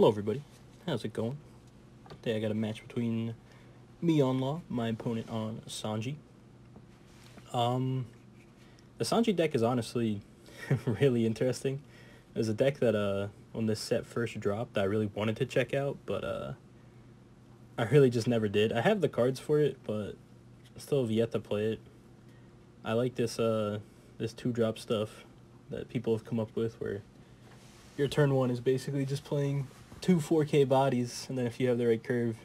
Hello, everybody. How's it going? Today I got a match between me on Law, my opponent on Sanji. Um, the Sanji deck is honestly really interesting. It was a deck that, uh, when this set first dropped, that I really wanted to check out, but, uh, I really just never did. I have the cards for it, but still have yet to play it. I like this, uh, this two-drop stuff that people have come up with where your turn one is basically just playing two 4k bodies, and then if you have the right curve,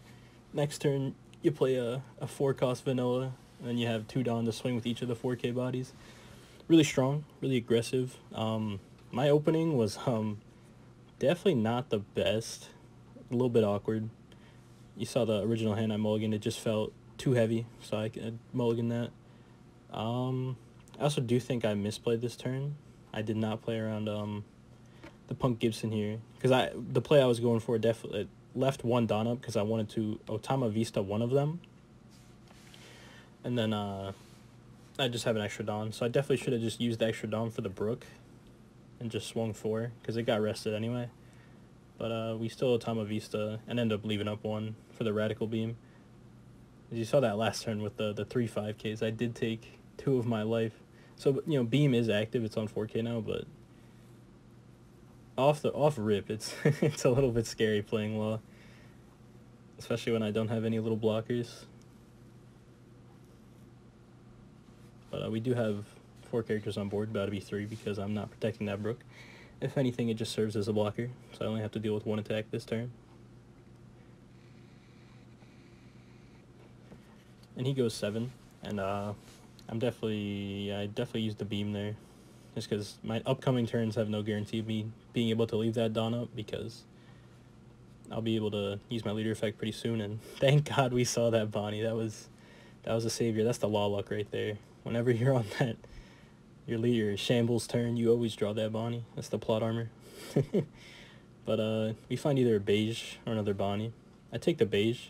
next turn you play a, a 4 cost vanilla, and then you have two Don to swing with each of the 4k bodies. Really strong, really aggressive. Um, my opening was um, definitely not the best, a little bit awkward. You saw the original hand I mulliganed, it just felt too heavy, so I could mulligan that. Um, I also do think I misplayed this turn. I did not play around um, the Punk Gibson here because I the play I was going for definitely left one up because I wanted to Otama Vista one of them, and then uh, I just have an extra Don, so I definitely should have just used the extra Don for the Brook, and just swung four because it got rested anyway. But uh, we still Otama Vista and end up leaving up one for the Radical Beam. As you saw that last turn with the the three five Ks, I did take two of my life. So you know, Beam is active; it's on four K now, but off the off rip, it's it's a little bit scary playing law, especially when I don't have any little blockers. But uh, we do have four characters on board, about to be three because I'm not protecting that Brook. If anything, it just serves as a blocker, so I only have to deal with one attack this turn. And he goes seven, and uh, I'm definitely I definitely used the beam there just because my upcoming turns have no guarantee of me being able to leave that Don up because I'll be able to use my leader effect pretty soon and thank God we saw that Bonnie. That was that was a savior. That's the law luck right there. Whenever you're on that your leader shambles turn, you always draw that Bonnie. That's the plot armor. but uh we find either a Bege or another Bonnie. I take the Bege.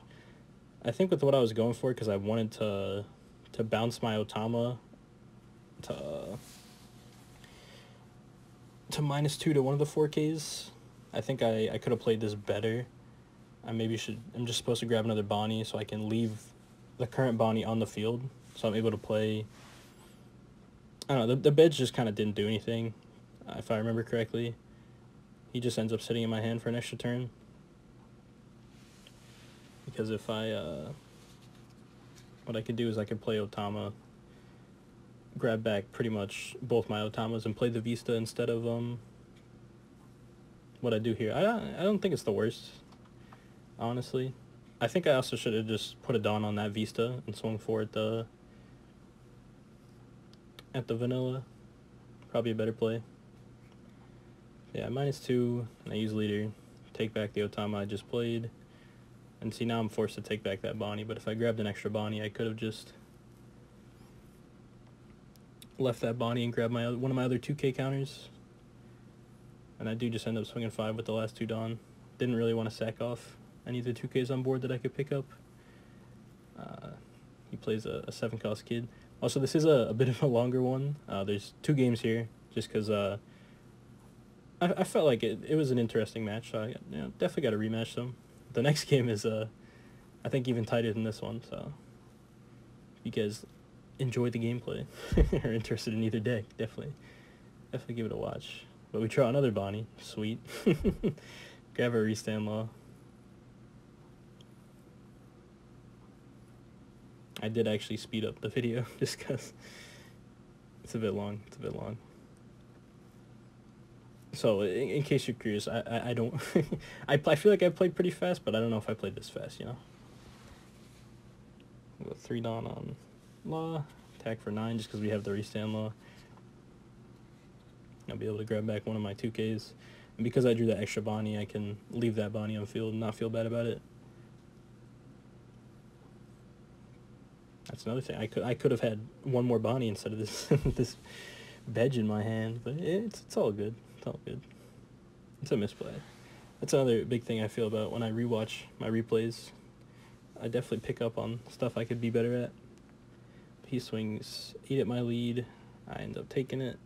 I think with what I was going for because I wanted to to bounce my Otama to uh, to minus two to one of the 4Ks. I think I, I could have played this better. I maybe should, I'm just supposed to grab another Bonnie so I can leave the current Bonnie on the field. So I'm able to play, I don't know, the, the beds just kind of didn't do anything, if I remember correctly. He just ends up sitting in my hand for an extra turn. Because if I, uh, what I could do is I could play Otama grab back pretty much both my Otamas and play the Vista instead of um what I do here. I don't, I don't think it's the worst, honestly. I think I also should have just put a Dawn on that Vista and swung for it the at the Vanilla. Probably a better play. Yeah, minus two, and I use leader. Take back the Otama I just played. And see, now I'm forced to take back that Bonnie, but if I grabbed an extra Bonnie, I could have just left that Bonnie and grabbed my one of my other 2k counters. And I do just end up swinging 5 with the last two Don. Didn't really want to sack off any of the 2ks on board that I could pick up. Uh, he plays a, a 7 cost kid. Also, this is a, a bit of a longer one. Uh, there's two games here, just because uh, I, I felt like it, it was an interesting match, so I you know, definitely got to rematch them. The next game is, uh, I think, even tighter than this one, so... Because enjoy the gameplay or interested in either deck, definitely, definitely give it a watch. But we draw another Bonnie, sweet. Grab a restand law. I did actually speed up the video just because it's a bit long. It's a bit long. So, in, in case you're curious, I, I, I don't... I, I feel like I played pretty fast, but I don't know if I played this fast, you know? 3 Don on law. Attack for 9 just because we have the restand law. I'll be able to grab back one of my 2Ks. And because I drew that extra Bonnie, I can leave that Bonnie on field and not feel bad about it. That's another thing. I could I could have had one more Bonnie instead of this this Bege in my hand, but it's it's all good. It's all good. It's a misplay. That's another big thing I feel about when I rewatch my replays. I definitely pick up on stuff I could be better at. He swings 8 at my lead. I end up taking it.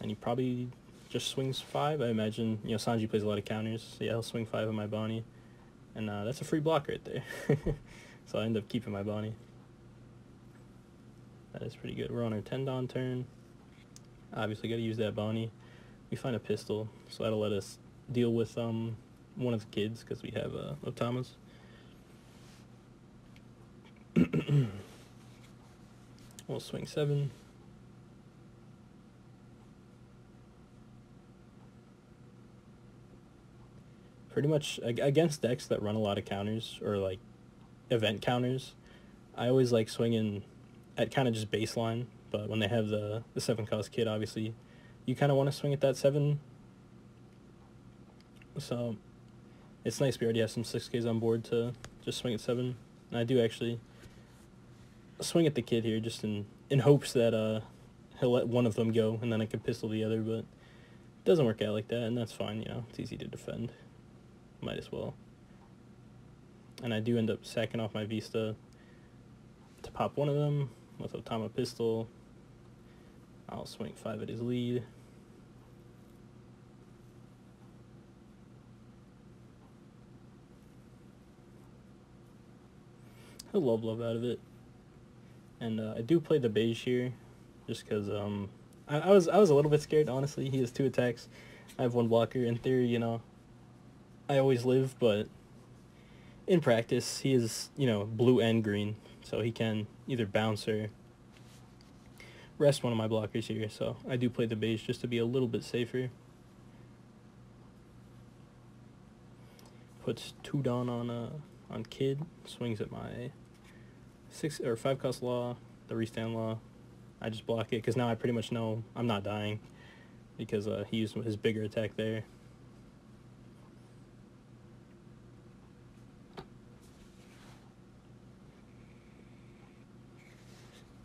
And he probably just swings five. I imagine you know Sanji plays a lot of counters, so yeah, he'll swing five on my Bonnie, and uh, that's a free block right there. so I end up keeping my Bonnie. That is pretty good. We're on our ten Don turn. Obviously, got to use that Bonnie. We find a pistol, so that'll let us deal with um one of the kids because we have uh, Otamas. We'll swing seven. pretty much against decks that run a lot of counters or like event counters, I always like swinging at kind of just baseline. But when they have the the seven cost Kid, obviously, you kind of want to swing at that seven. So, it's nice we already have some six Ks on board to just swing at seven. And I do actually swing at the kid here just in in hopes that uh he'll let one of them go and then I can pistol the other, but it doesn't work out like that, and that's fine. You know, it's easy to defend might as well. And I do end up sacking off my Vista to pop one of them with Otama pistol. I'll swing five at his lead. He'll love love out of it. And uh, I do play the Bege here, just because um, I, I was I was a little bit scared. Honestly, he has two attacks. I have one blocker. In theory, you know, I always live, but in practice, he is, you know, blue and green, so he can either bounce or rest one of my blockers here, so I do play the Bege just to be a little bit safer. Puts two Don on uh, on Kid, swings at my six or five cost law, the restand law. I just block it because now I pretty much know I'm not dying because uh, he used his bigger attack there.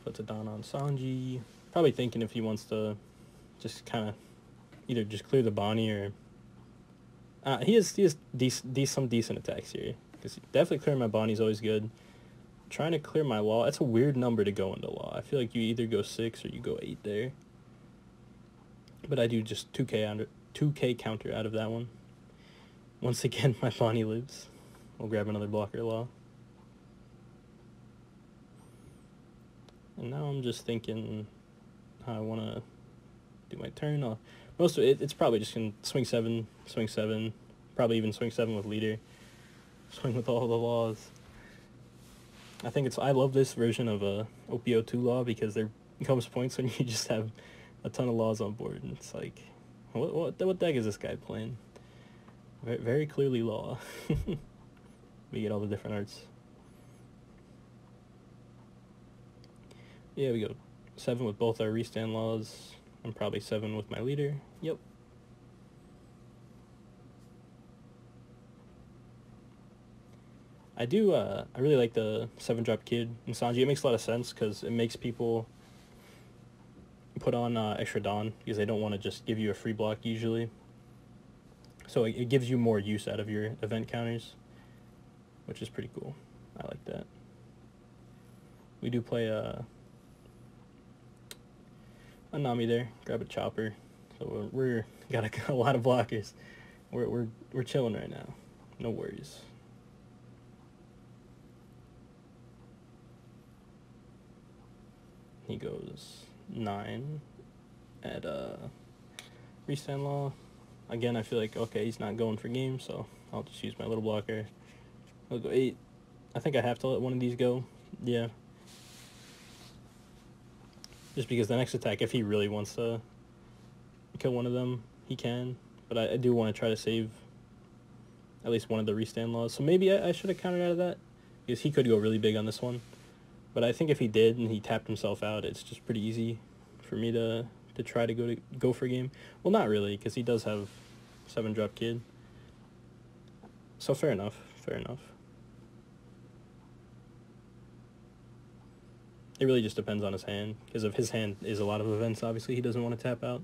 puts a Don on Sanji. Probably thinking if he wants to just kind of either just clear the Bonnie or... Uh, he has, he has de- some decent attacks here. Because definitely clearing my Bonnie is always good. Trying to clear my Law. That's a weird number to go into Law. I feel like you either go 6 or you go 8 there. But I do just 2k, under, 2k counter out of that one. Once again, my Bonnie lives. We'll grab another blocker Law. And now I'm just thinking how I want to do my turn. I'll, most of it, it's probably just going to swing 7, swing 7, probably even swing 7 with leader, swing with all the laws. I think it's, I love this version of uh, a OP02 law because there comes points when you just have a ton of laws on board and it's like, what, what, what deck is this guy playing? Very, very clearly law. we get all the different arts. Yeah, we go seven with both our restand laws. I'm probably seven with my leader. Yep. I do, uh, I really like the 7-drop Kid and Sanji. It makes a lot of sense because it makes people put on uh, extra Don because they don't want to just give you a free block usually. So it, it gives you more use out of your event counters, which is pretty cool. I like that. We do play a uh, a Nami there. Grab a chopper. So we're, we're got a, a, lot of blockers. We're we're we're chilling right now. No worries. He goes nine at uh restand law. Again, I feel like okay, he's not going for game, so I'll just use my little blocker. I'll go eight. I think I have to let one of these go. Yeah, just because the next attack, if he really wants to kill one of them, he can. But I, I do want to try to save at least one of the restand laws. So maybe I, I should have countered out of that. Because he could go really big on this one. But I think if he did and he tapped himself out, it's just pretty easy for me to to try to go to go for a game. Well, not really, because he does have seven drop kid. So fair enough. Fair enough. It really just depends on his hand, because if his hand is a lot of events, obviously he doesn't want to tap out.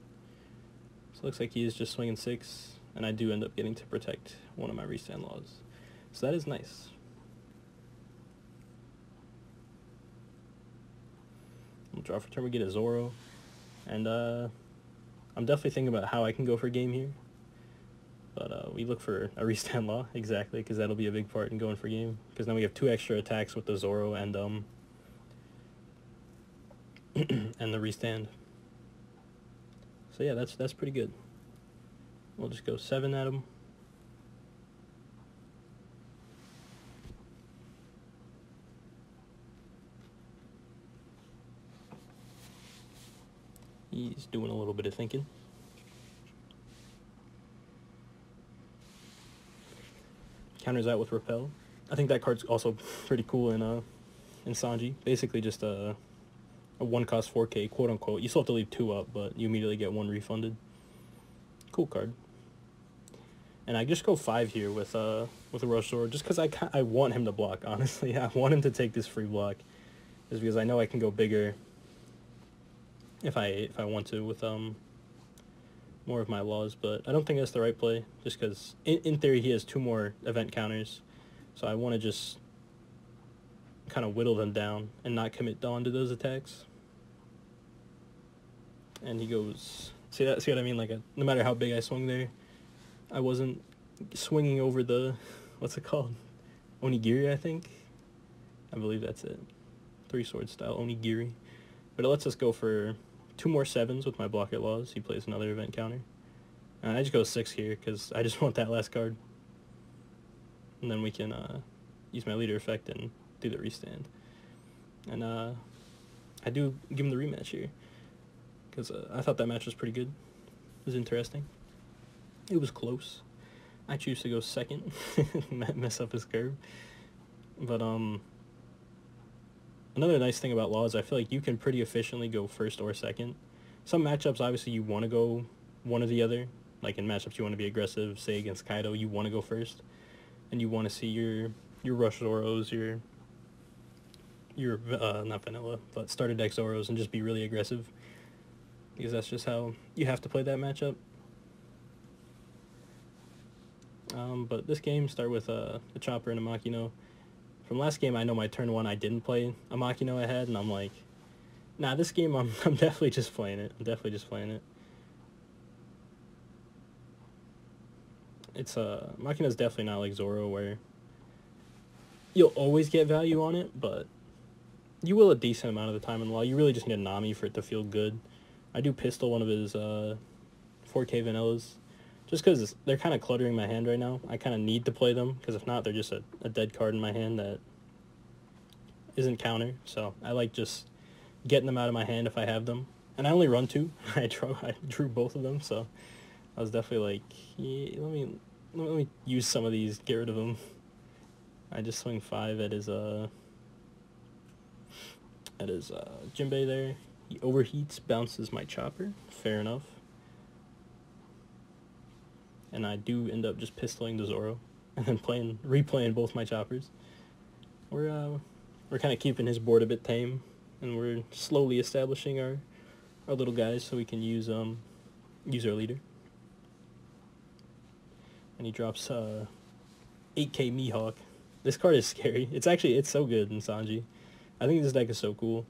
So it looks like he is just swinging six, and I do end up getting to protect one of my restand laws. So that is nice. Draw for turn, we get a Zoro, and uh, I'm definitely thinking about how I can go for game here. But uh, we look for a restand law, exactly, because that'll be a big part in going for game. Because now we have two extra attacks with the Zoro and um and the restand. So yeah, that's that's pretty good. We'll just go seven at him. He's doing a little bit of thinking. Counters out with Repel. I think that card's also pretty cool in uh in Sanji. Basically just a a one cost 4k quote unquote. You still have to leave two up, but you immediately get one refunded. Cool card. And I just go five here with uh with a rush sword just because I I want him to block. Honestly, I want him to take this free block, just because I know I can go bigger if I if I want to with um more of my laws, but I don't think that's the right play, just because in, in theory he has two more event counters, so I want to just kind of whittle them down and not commit Don to those attacks. And he goes, see that? See what I mean? Like, a, no matter how big I swung there, I wasn't swinging over the, what's it called? Onigiri, I think. I believe that's it. Three sword style onigiri, but it lets us go for two more sevens with my blocker laws. He plays another event counter. And I just go six here because I just want that last card. And then we can uh, use my leader effect and do the restand. And uh, I do give him the rematch here because uh, I thought that match was pretty good. It was interesting. It was close. I choose to go second, mess up his curve. But um, Another nice thing about law is I feel like you can pretty efficiently go first or second. Some matchups, obviously, you want to go one or the other. Like in matchups, you want to be aggressive. Say against Kaido, you want to go first, and you want to see your your rush Zoros, your your uh, not vanilla, but starter deck Zoros, and just be really aggressive. Because that's just how you have to play that matchup. Um, but this game start with uh, a chopper and a Makino. From last game, I know my turn one I didn't play a Makino ahead, and I'm like, nah, this game I'm, I'm definitely just playing it. I'm definitely just playing it. It's, uh, Makino's definitely not like Zoro where you'll always get value on it, but you will a decent amount of the time in law. You really just need a Nami for it to feel good. I do pistol one of his uh, 4K vanillas just because they're kind of cluttering my hand right now. I kind of need to play them, because if not, they're just a, a dead card in my hand that isn't counter. So I like just getting them out of my hand if I have them. And I only run two. I drew, I drew both of them, so I was definitely like, yeah, let me let me use some of these, get rid of them. I just swing five at his uh at his uh Jinbei there. He overheats, bounces my chopper. Fair enough and I do end up just pistoling the Zoro, and then playing replaying both my choppers. We're uh, we're kind of keeping his board a bit tame, and we're slowly establishing our our little guys so we can use um use our leader. And he drops uh 8k Mihawk. This card is scary. It's actually it's so good in Sanji. I think this deck is so cool.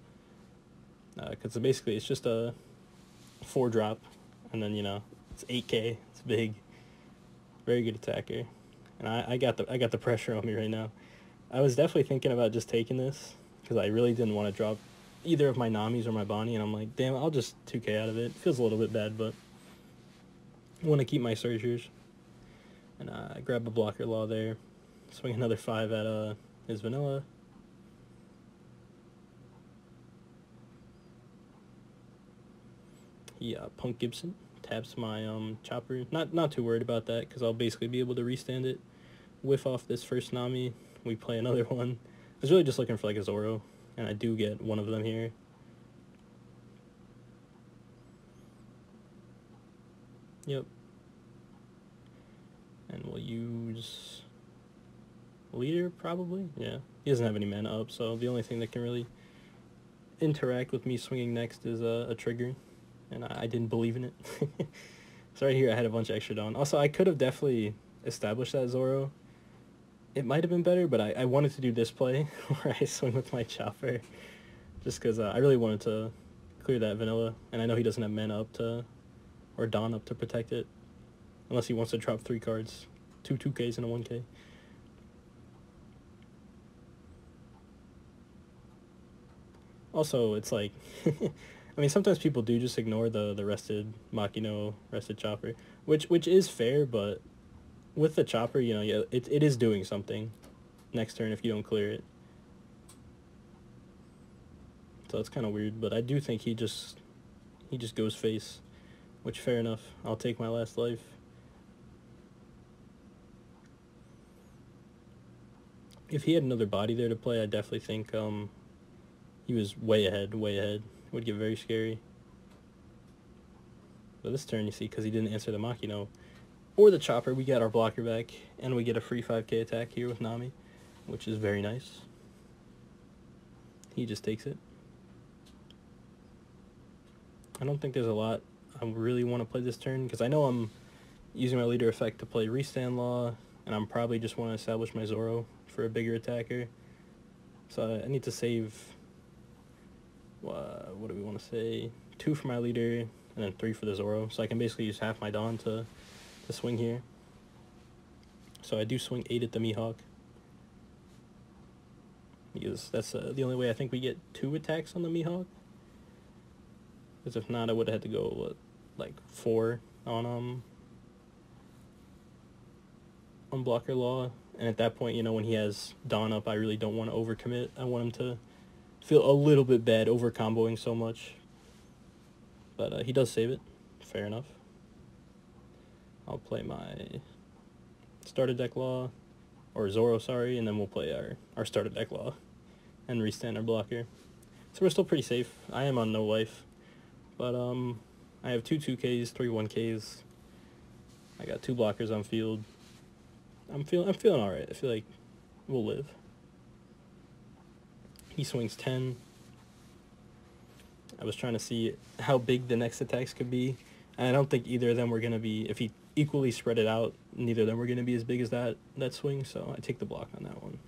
Because uh, basically it's just a four drop, and then you know it's 8k. It's big. Very good attacker. And I, I got the I got the pressure on me right now. I was definitely thinking about just taking this because I really didn't want to drop either of my Namis or my Bonnie, and I'm like, damn, I'll just 2k out of it. Feels a little bit bad, but I want to keep my searchers. And uh, I grab a blocker law there. Swing another 5 at uh, his vanilla. Yeah, Punk Gibson taps my um, chopper. Not not too worried about that because I'll basically be able to restand it. Whiff off this first Nami. We play another one. I was really just looking for like a Zoro, and I do get one of them here. Yep. And we'll use leader probably. Yeah, he doesn't have any mana up, so the only thing that can really interact with me swinging next is a, a trigger and I, I didn't believe in it. so right here I had a bunch of extra Don. Also, I could have definitely established that Zoro. It might have been better, but I, I wanted to do this play where I swing with my chopper. Just because uh, I really wanted to clear that vanilla, and I know he doesn't have mana up to or Don up to protect it. Unless he wants to drop three cards. Two 2Ks and a 1K. Also, it's like... I mean, sometimes people do just ignore the, the rested Makino, rested Chopper. Which which is fair, but with the Chopper, you know, yeah, it, it is doing something next turn if you don't clear it. So it's kind of weird, but I do think he just he just goes face, which fair enough. I'll take my last life. If he had another body there to play, I definitely think um he was way ahead, way ahead. Would get very scary. But this turn, you see, because he didn't answer the Makino or the Chopper, we get our blocker back, and we get a free 5k attack here with Nami, which is very nice. He just takes it. I don't think there's a lot I really want to play this turn because I know I'm using my leader effect to play Restand Law and I'm probably just want to establish my Zoro for a bigger attacker. So I need to save, uh, what do we want to say, two for my leader and then three for the Zoro. So I can basically use half my Don to, to swing here. So I do swing eight at the Mihawk. Because that's uh, the only way I think we get two attacks on the Mihawk. Because if not, I would have had to go, what, like, four on, um, on blocker law. And at that point, you know, when he has Don up, I really don't want to overcommit. I want him to feel a little bit bad over comboing so much. But uh, he does save it. Fair enough. I'll play my starter deck law, or Zoro, sorry, and then we'll play our, our starter deck law and restand our blocker. So we're still pretty safe. I am on no life. But um, I have two 2Ks, three 1Ks. I got two blockers on field. I'm feeling I'm feeling all right. I feel like we'll live. He swings 10. I was trying to see how big the next attacks could be. And I don't think either of them were going to be, if he equally spread it out, neither of them were going to be as big as that, that swing. So I take the block on that one.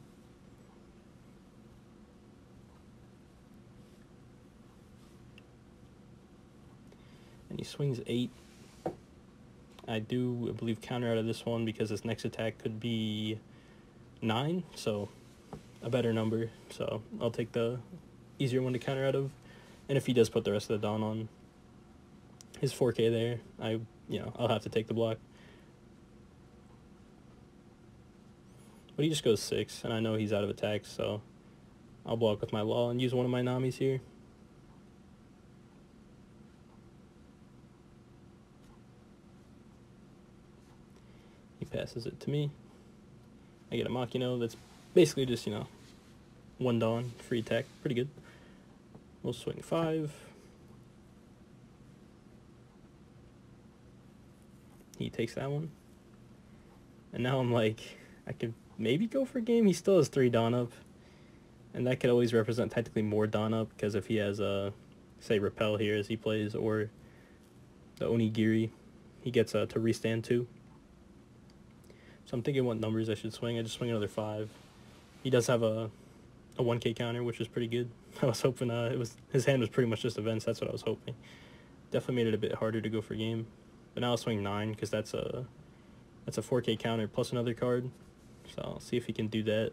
and he swings eight. I do, I believe, counter out of this one because his next attack could be nine, so a better number. So I'll take the easier one to counter out of. And if he does put the rest of the Don on his 4K there, I, you know, I'll have to take the block. But he just goes six, and I know he's out of attacks, so I'll block with my law and use one of my Namis here. He passes it to me. I get a Makino that's basically just, you know, one Don, free attack. Pretty good. We'll swing five. He takes that one. And now I'm like, I could maybe go for a game. He still has three Don up. And that could always represent technically more Don up, because if he has, a, say, Repel here as he plays, or the Onigiri, he gets uh, to restand too. So I'm thinking what numbers I should swing. I just swing another five. He does have a a 1k counter, which is pretty good. I was hoping uh, it was his hand was pretty much just events. That's what I was hoping. Definitely made it a bit harder to go for game. But now I'll swing nine because that's a that's a 4k counter plus another card. So I'll see if he can do that.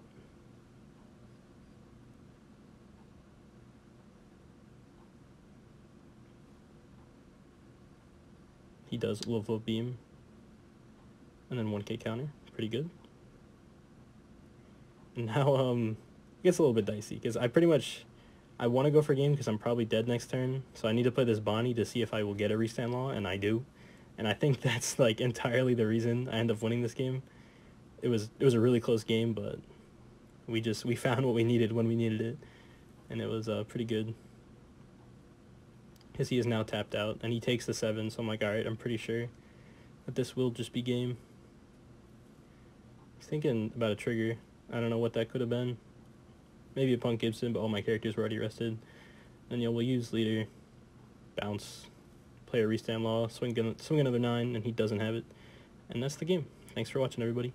He does level beam and then 1k counter pretty good. Now, um, it gets a little bit dicey, because I pretty much, I want to go for game because I'm probably dead next turn, so I need to play this Bonnie to see if I will get a restand law, and I do. And I think that's, like, entirely the reason I end up winning this game. It was, it was a really close game, but we just, we found what we needed when we needed it, and it was, uh, pretty good. Because he is now tapped out, and he takes the 7, so I'm like, alright, I'm pretty sure that this will just be game thinking about a trigger. I don't know what that could have been. Maybe a Punk Gibson, but all my characters were already rested. And yeah, we'll use leader, bounce, play a restand law, swing, swing another 9, and he doesn't have it. And that's the game. Thanks for watching, everybody.